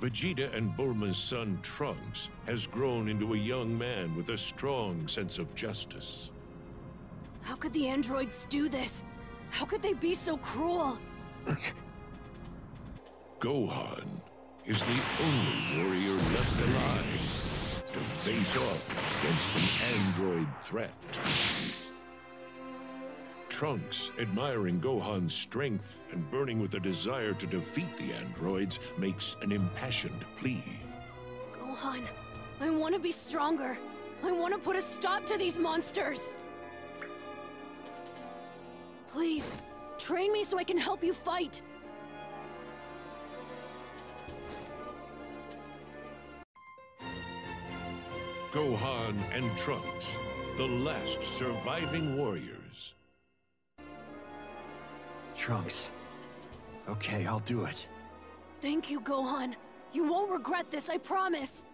Vegeta and Bulma's son Trunks has grown into a young man with a strong sense of justice. How could the androids do this? How could they be so cruel? Gohan is the only warrior left alive to face off against the android threat. Trunks, admiring Gohan's strength and burning with a desire to defeat the androids, makes an impassioned plea. Gohan, I want to be stronger. I want to put a stop to these monsters. Please, train me so I can help you fight. Gohan and Trunks, the last surviving warriors. Trunks. Okay, I'll do it. Thank you, Gohan. You won't regret this, I promise.